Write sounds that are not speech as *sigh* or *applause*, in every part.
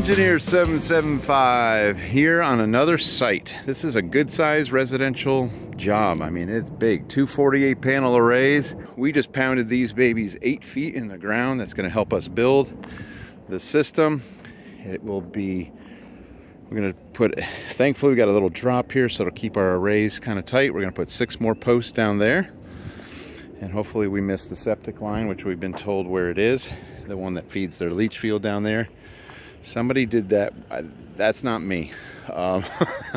Engineer 775 here on another site. This is a good sized residential job. I mean, it's big. 248 panel arrays. We just pounded these babies eight feet in the ground. That's going to help us build the system. It will be, we're going to put, thankfully, we got a little drop here, so it'll keep our arrays kind of tight. We're going to put six more posts down there. And hopefully, we miss the septic line, which we've been told where it is the one that feeds their leach field down there. Somebody did that. That's not me. Um,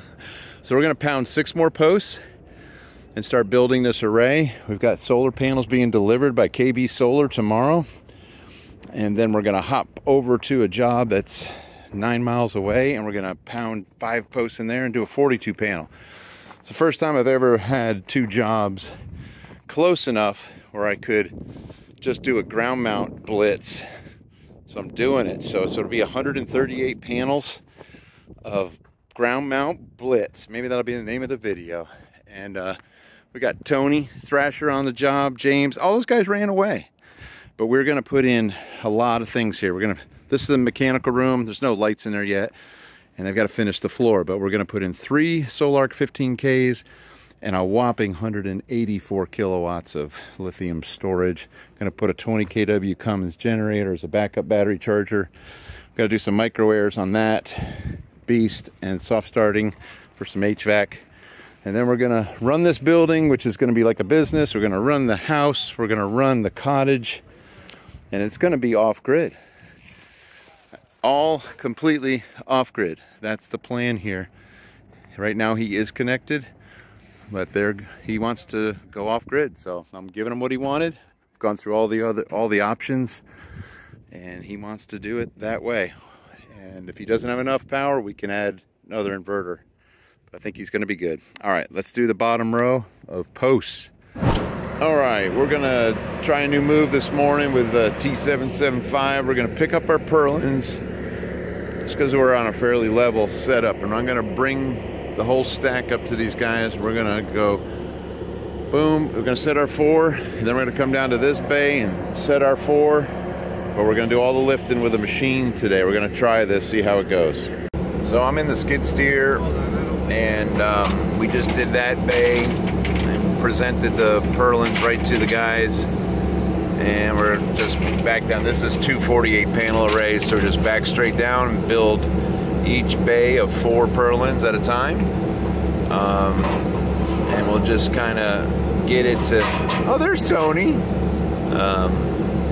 *laughs* so we're to pound six more posts and start building this array. We've got solar panels being delivered by KB Solar tomorrow. And then we're to hop over to a job that's nine miles away and we're to pound five posts in there and do a 42 panel. It's the first time I've ever had two jobs close enough where I could just do a ground mount blitz so I'm doing it. So, so it'll be 138 panels of ground mount blitz. Maybe that'll be the name of the video. And uh, we got Tony Thrasher on the job, James, all those guys ran away. But we're gonna put in a lot of things here. We're gonna, this is the mechanical room. There's no lights in there yet. And they've got to finish the floor, but we're gonna put in three Sol-Ark 15Ks and a whopping 184 kilowatts of lithium storage. Gonna put a 20 kW Cummins generator as a backup battery charger. Got to do some micro airs on that beast and soft starting for some HVAC. And then we're gonna run this building, which is gonna be like a business. We're gonna run the house. We're gonna run the cottage. And it's gonna be off grid. All completely off grid. That's the plan here. Right now he is connected but there he wants to go off grid. So I'm giving him what he wanted. I've gone through all the other all the options and he wants to do it that way. And if he doesn't have enough power we can add another inverter. But I think he's gonna be good. All right let's do the bottom row of posts. All right we're gonna try a new move this morning with the T775 we're gonna pick up our purlins. Just because we're on a fairly level setup and I'm gonna bring the whole stack up to these guys. We're gonna go boom, we're gonna set our four, and then we're gonna come down to this bay and set our four. But we're gonna do all the lifting with a machine today. We're gonna try this, see how it goes. So I'm in the skid steer, and um, we just did that bay and presented the purlins right to the guys. And we're just back down. This is 248 panel arrays, so just back straight down and build each bay of four purlins at a time. Um, and we'll just kind of get it to, oh, there's Tony. Um,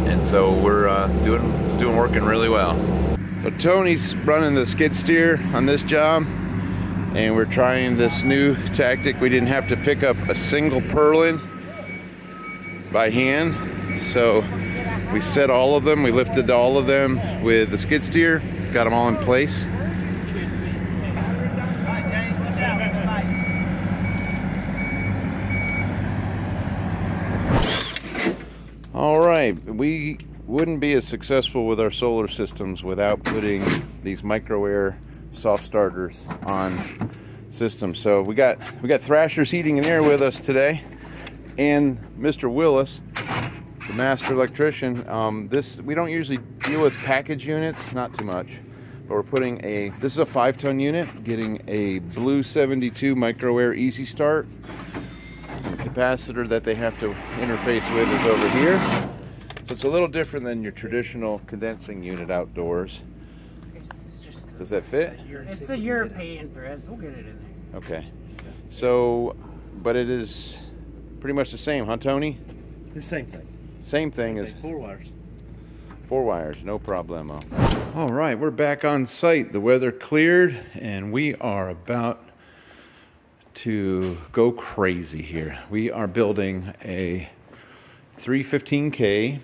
and so we're uh, doing, it's doing working really well. So Tony's running the skid steer on this job and we're trying this new tactic. We didn't have to pick up a single purlin by hand. So we set all of them, we lifted all of them with the skid steer, got them all in place. All right, we wouldn't be as successful with our solar systems without putting these micro air soft starters on systems. So we got we got Thrasher's Heating and Air with us today, and Mr. Willis, the master electrician. Um, this we don't usually deal with package units, not too much, but we're putting a this is a five ton unit, getting a Blue 72 micro air Easy Start the capacitor that they have to interface with is over here. So it's a little different than your traditional condensing unit outdoors. Does that fit? It's the European threads. We'll get it in there. Okay. So, but it is pretty much the same, huh, Tony? The same thing. Same thing as four wires. Four wires, no problemo. All right, we're back on site. The weather cleared, and we are about to go crazy here. We are building a 315K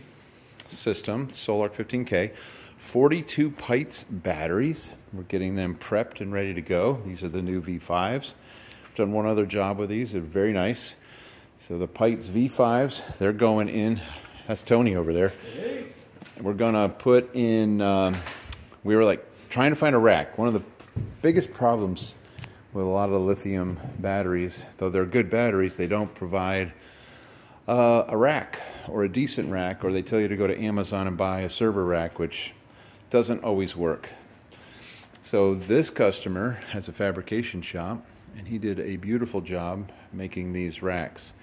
system, Sol-Ark 15K, 42 Pytes batteries. We're getting them prepped and ready to go. These are the new V5s. I've done one other job with these. They're very nice. So the Pytes V5s, they're going in. That's Tony over there. We're gonna put in, um, we were like trying to find a rack. One of the biggest problems with a lot of lithium batteries. Though they're good batteries, they don't provide uh, a rack or a decent rack, or they tell you to go to Amazon and buy a server rack, which doesn't always work. So this customer has a fabrication shop and he did a beautiful job making these racks.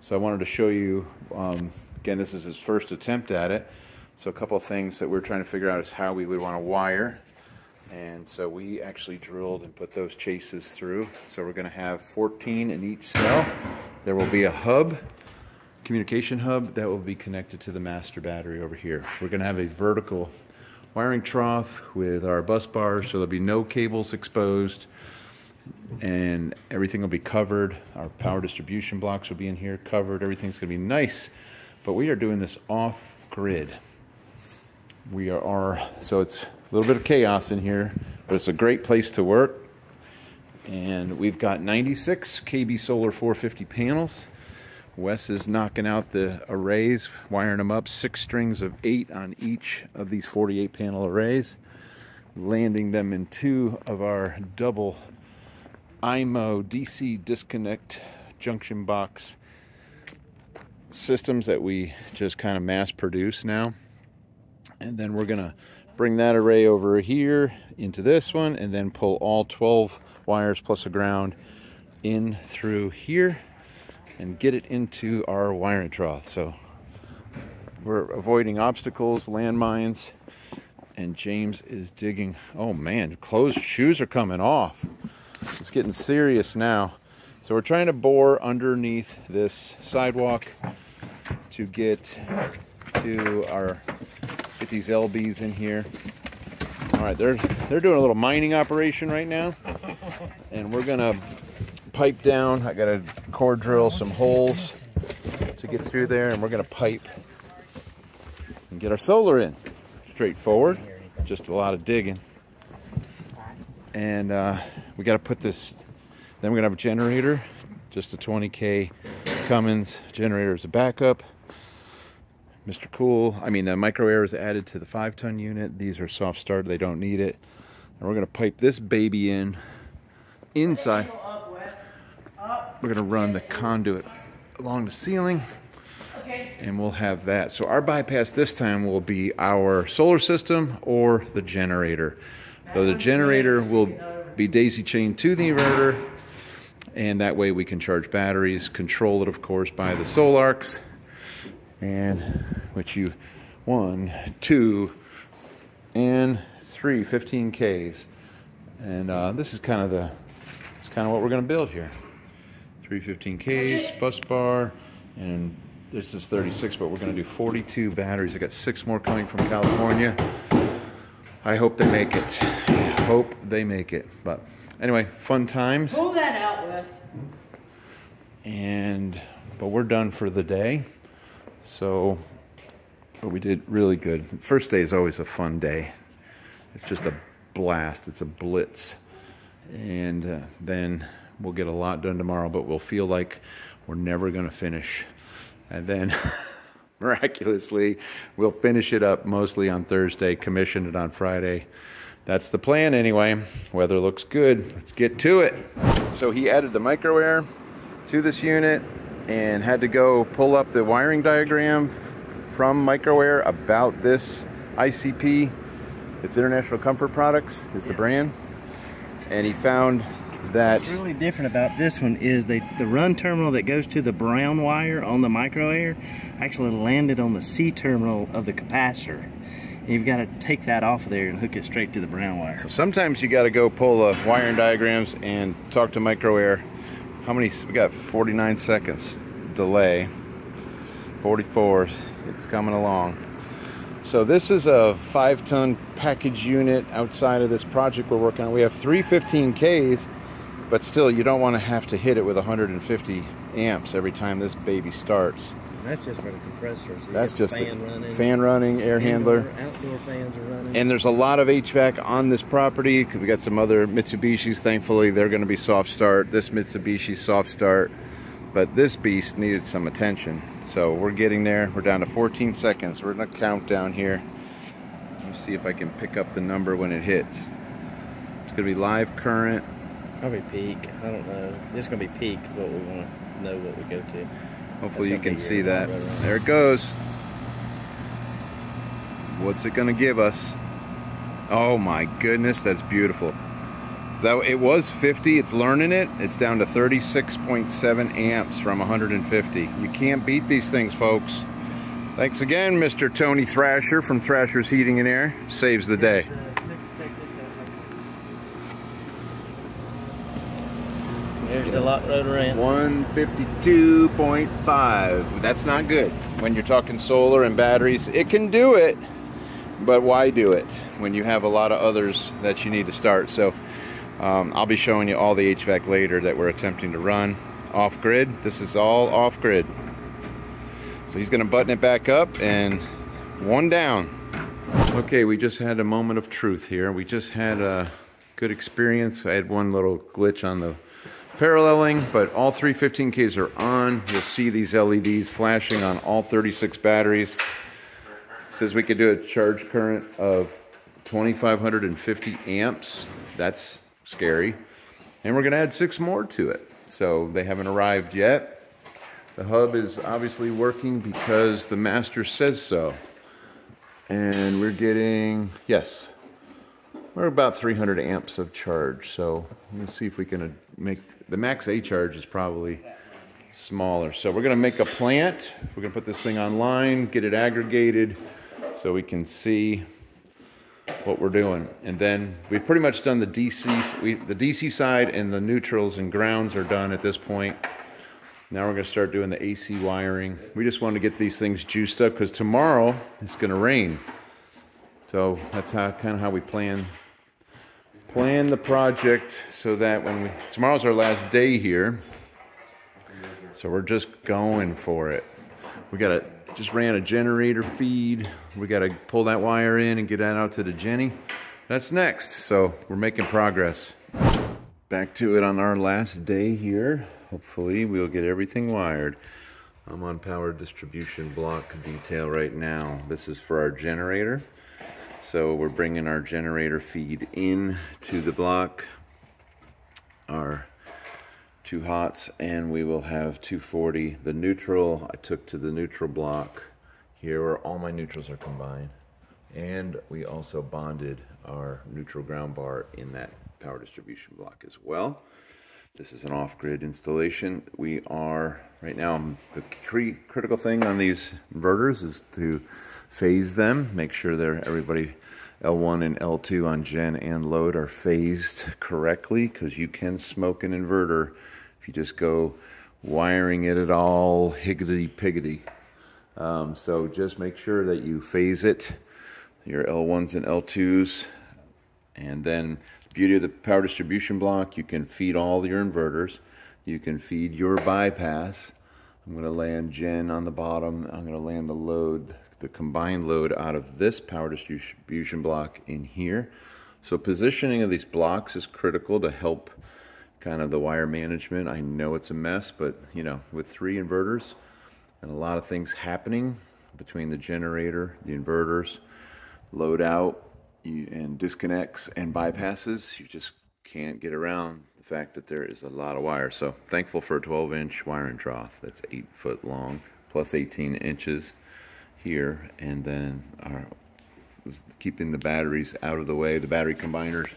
So I wanted to show you, um, again, this is his first attempt at it. So a couple of things that we're trying to figure out is how we would want to wire. And so we actually drilled and put those chases through. So we're going to have 14 in each cell. There will be a hub, communication hub, that will be connected to the master battery over here. We're going to have a vertical wiring trough with our bus bars, so there'll be no cables exposed and everything will be covered. Our power distribution blocks will be in here covered. Everything's gonna be nice, but we are doing this off grid. We are, so it's a little bit of chaos in here, but it's a great place to work. And we've got 96 KB Solar 450 panels. Wes is knocking out the arrays, wiring them up, six strings of eight on each of these 48 panel arrays, landing them in two of our double IMO DC disconnect junction box systems that we just kind of mass produce now. And then we're gonna bring that array over here into this one and then pull all 12 wires plus a ground in through here and get it into our wiring trough. So we're avoiding obstacles, landmines, and James is digging. Oh man, clothes, shoes are coming off. It's getting serious now. So we're trying to bore underneath this sidewalk to get to our get these LBs in here. All right, they're they're doing a little mining operation right now, and we're gonna pipe down. I gotta core drill some holes to get through there, and we're gonna pipe and get our solar in. Straightforward, just a lot of digging, and. Uh, we got to put this then we're gonna have a generator just a 20k Cummins generator as a backup Mr. Cool I mean the micro air is added to the five ton unit these are soft start they don't need it and we're gonna pipe this baby in inside we're gonna run the conduit along the ceiling. And we'll have that. So our bypass this time will be our solar system or the generator. So the generator will be daisy chained to the inverter and that way we can charge batteries, control it of course by the Sol-Arks and which you one, two, and three 15Ks. And uh, this is kind of the it's kind of what we're going to build here. Three 15Ks, bus bar, and this is 36, but we're going to do 42 batteries. I got six more coming from California. I hope they make it. Hope they make it. But anyway, fun times. Pull that out, Wes. And but we're done for the day. So but we did really good. First day is always a fun day. It's just a blast. It's a blitz. And uh, then we'll get a lot done tomorrow, but we'll feel like we're never going to finish. And then *laughs* miraculously. We'll finish it up mostly on Thursday, commission it on Friday. That's the plan anyway. Weather looks good. Let's get to it. So he added the micro air to this unit and had to go pull up the wiring diagram from micro air about this ICP. It's International Comfort Products is the brand. And he found that What's really different about this one is they the run terminal that goes to the brown wire on the micro air actually landed on the C terminal of the capacitor. And you've got to take that off of there and hook it straight to the brown wire. sometimes you got to go pull the wiring diagrams and talk to micro air. How many? We got 49 seconds delay. 44. It's coming along. So this is a five ton package unit outside of this project we're working on. We have three 15Ks but still you don't want to have to hit it with 150 amps every time this baby starts. And that's just for the compressor. So that's just fan the running, fan running, air indoor, handler. Outdoor fans are running. And there's a lot of HVAC on this property. We got some other Mitsubishis. Thankfully, they're going to be soft start. This Mitsubishi soft start, but this beast needed some attention. So we're getting there. We're down to 14 seconds. We're going to count down here. Let me see if I can pick up the number when it hits. It's going to be live current. Probably peak. I don't know. It's gonna be peak. What we want to know what we go to. Hopefully you can see that. There it goes. What's it going to give us? Oh my goodness, that's beautiful. So it was 50, it's learning it. It's down to 36.7 amps from 150. You can't beat these things, folks. Thanks again, Mr. Tony Thrasher from Thrasher's Heating and Air. Saves the day. There's the lock rotor in. 152.5. That's not good. When you're talking solar and batteries, it can do it, but why do it when you have a lot of others that you need to start? So um, I'll be showing you all the HVAC later that we're attempting to run off grid. This is all off grid. So he's gonna button it back up and one down. Okay, we just had a moment of truth here. We just had a good experience. I had one little glitch on the paralleling, but all three 15Ks are on. You'll see these LEDs flashing on all 36 batteries. It says we could do a charge current of 2,550 amps. That's scary. And we're gonna add six more to it. So they haven't arrived yet. The hub is obviously working because the master says so. And we're getting, yes, we're about 300 amps of charge. So let's see if we can uh, make, the max A charge is probably smaller. So we're gonna make a plant. We're gonna put this thing online, get it aggregated so we can see what we're doing. And then we've pretty much done the DC, we, the DC side and the neutrals and grounds are done at this point. Now we're gonna start doing the AC wiring. We just want to get these things juiced up because tomorrow it's gonna rain. So that's how kind of how we plan plan the project so that when we tomorrow's our last day here. So we're just going for it. We gotta just ran a generator feed. We gotta pull that wire in and get that out to the Jenny. That's next. So we're making progress. Back to it on our last day here. Hopefully we'll get everything wired. I'm on power distribution block detail right now. This is for our generator. So we're bringing our generator feed in to the block, our two hots, and we will have 240. The neutral, I took to the neutral block here where all my neutrals are combined. And we also bonded our neutral ground bar in that power distribution block as well. This is an off-grid installation. We are, right now, the critical thing on these inverters is to phase them, make sure they're everybody L1 and L2 on gen and load are phased correctly because you can smoke an inverter if you just go wiring it at all higgity-piggity. Um, so just make sure that you phase it, your L1s and L2s, and then beauty of the power distribution block, you can feed all your inverters. You can feed your bypass. I'm to land gen on the bottom. I'm to land the load, the combined load out of this power distribution block in here. So positioning of these blocks is critical to help kind of the wire management. I know it's a mess, but you know, with three inverters and a lot of things happening between the generator, the inverters, load out, and disconnects and bypasses, you just can't get around fact that there is a lot of wire. So thankful for a 12 inch wiring trough that's eight foot long plus 18 inches here. And then our keeping the batteries out of the way. The battery combiners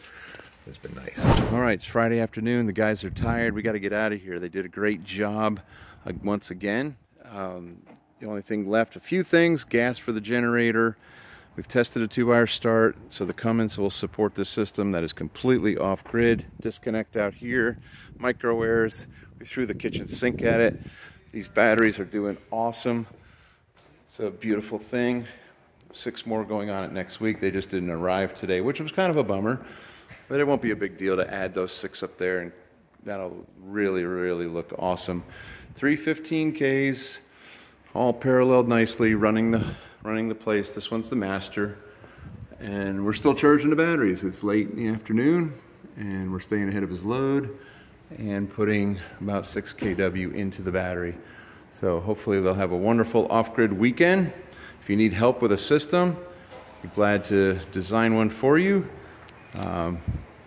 has been nice. All right it's friday afternoon. The guys are tired. We got to get out of here. They did a great job uh, once again. Um, the only thing left a few things. Gas for the generator We've tested a two-wire start, so the Cummins will support this system that is completely off-grid. Disconnect out here, micro airs. We threw the kitchen sink at it. These batteries are doing awesome. It's a beautiful thing. Six more going on it next week. They just didn't arrive today, which was kind of a bummer, but it won't be a big deal to add those six up there, and that'll really, really look awesome. 315Ks, all paralleled nicely, running the running the place. This one's the master. And we're still charging the batteries. It's late in the afternoon and we're staying ahead of his load and putting about 6 kW into the battery. So hopefully they'll have a wonderful off-grid weekend. If you need help with a system, be glad to design one for you. Um,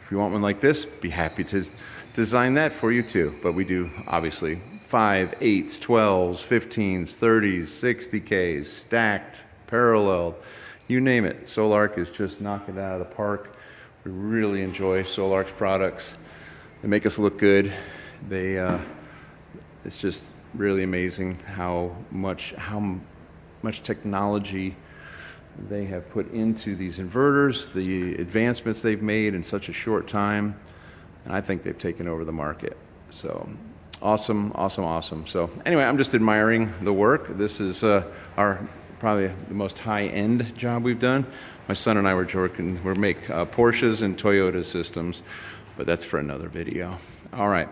if you want one like this, be happy to design that for you too. But we do obviously 5, 8s, 12s, 15s, 30s, 60Ks, stacked, paralleled. you name it. Sol-Ark is just knocking it out of the park. We really enjoy Sol-Ark's products. They make us look good. They, uh, it's just really amazing how much, how much technology they have put into these inverters, the advancements they've made in such a short time, and I think they've taken over the market. So awesome, awesome, awesome. So anyway, I'm just admiring the work. This is uh, our probably the most high-end job we've done. My son and I were working, we make uh, Porsches and Toyota systems, but that's for another video. All right.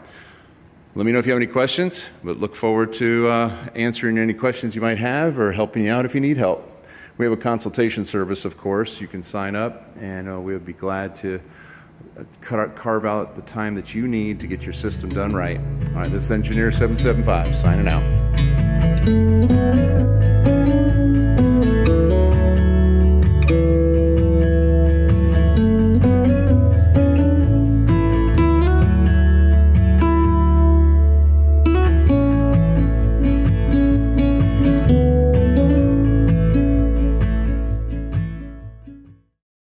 Let me know if you have any questions, but look forward to uh, answering any questions you might have or helping you out if you need help. We have a consultation service, of course. You can sign up, and uh, we'll be glad to uh, carve out the time that you need to get your system done right. All right, this is Engineer 775 signing out.